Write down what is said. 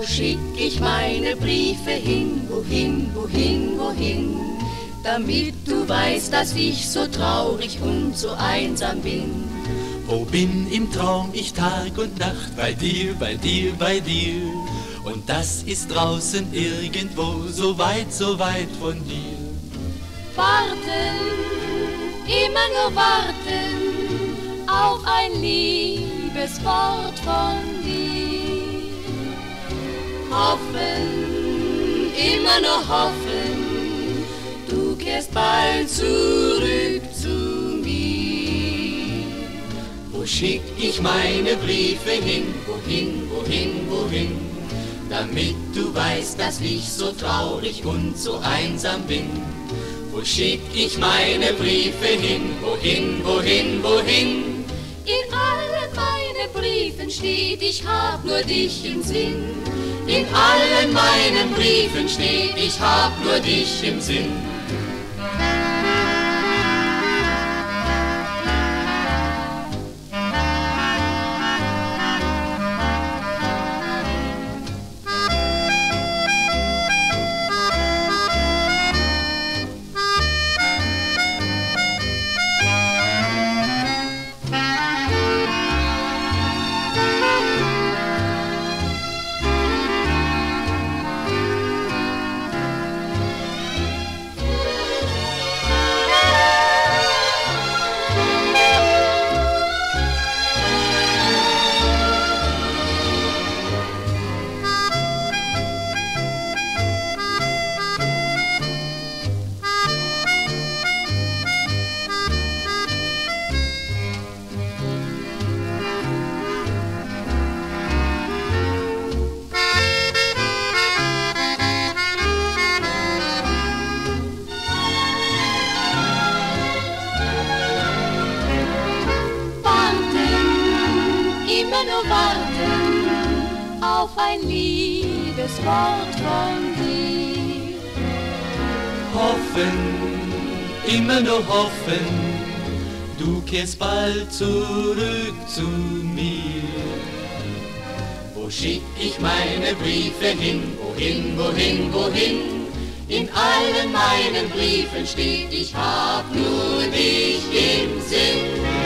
Wo schick ich meine Briefe hin, wohin, wohin, wohin? Damit du weißt, dass ich so traurig und so einsam bin. Wo bin im Traum ich Tag und Nacht bei dir, bei dir, bei dir? Und das ist draußen irgendwo, so weit, so weit von dir. Warten, immer nur warten auf ein Liebeswort von dir. Hoffen, immer nur hoffen, du kehrst bald zurück zu mir. Wo schick ich meine Briefe hin, wohin, wohin, wohin? damit du weißt, dass ich so traurig und so einsam bin. Wo schick ich meine Briefe hin, wohin, wohin, wohin? In meinen Briefen steht, ich hab nur dich im Sinn. In allen meinen Briefen steht, ich hab nur dich im Sinn. Nur warten auf ein Liebeswort von dir. Hoffen, immer nur hoffen, du kehrst bald zurück zu mir. Wo schick ich meine Briefe hin, wohin, wohin, wohin? In allen meinen Briefen steht, ich hab nur dich im Sinn.